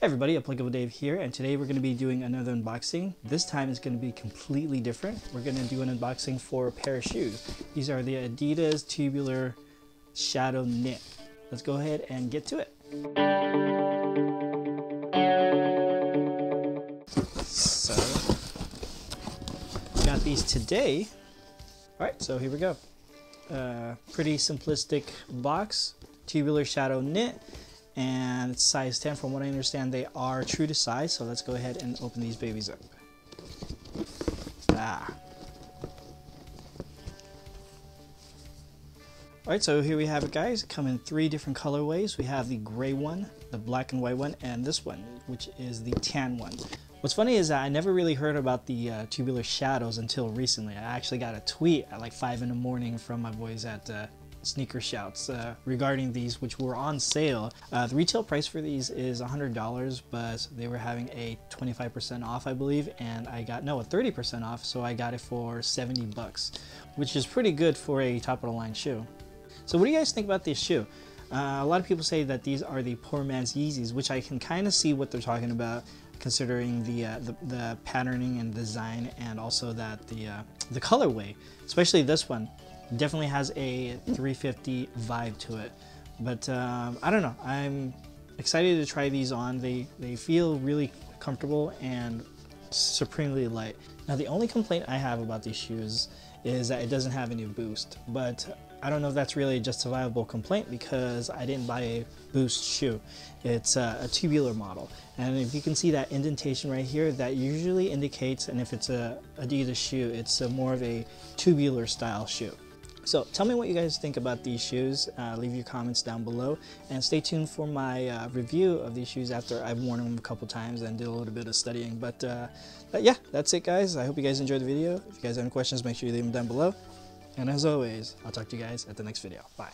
Hey everybody, Applicable Dave here, and today we're going to be doing another unboxing. This time it's going to be completely different. We're going to do an unboxing for a pair of shoes. These are the Adidas Tubular Shadow Knit. Let's go ahead and get to it. So, got these today. Alright, so here we go. Uh, pretty simplistic box, Tubular Shadow Knit and size 10 from what I understand they are true to size so let's go ahead and open these babies up ah Alright, so here we have it guys. Come in three different colorways. We have the gray one, the black and white one, and this one, which is the tan one. What's funny is that I never really heard about the uh, tubular shadows until recently. I actually got a tweet at like 5 in the morning from my boys at uh, SneakerShouts uh, regarding these, which were on sale. Uh, the retail price for these is $100, but they were having a 25% off, I believe, and I got no a 30% off, so I got it for 70 bucks, which is pretty good for a top of the line shoe. So, what do you guys think about this shoe? Uh, a lot of people say that these are the poor man's Yeezys, which I can kind of see what they're talking about, considering the, uh, the, the patterning and design, and also that the uh, the colorway, especially this one definitely has a 350 vibe to it. But um, I don't know. I'm excited to try these on. They they feel really comfortable and supremely light. Now the only complaint I have about these shoes is that it doesn't have any boost, but I don't know if that's really a justifiable complaint because I didn't buy a boost shoe. It's a, a, tubular model. And if you can see that indentation right here, that usually indicates, and if it's a Adidas shoe, it's a more of a tubular style shoe. So tell me what you guys think about these shoes. Uh, leave your comments down below and stay tuned for my uh, review of these shoes after I've worn them a couple times and did a little bit of studying. But, uh, but yeah, that's it guys. I hope you guys enjoyed the video. If you guys have any questions, make sure you leave them down below. And as always, I'll talk to you guys at the next video. Bye.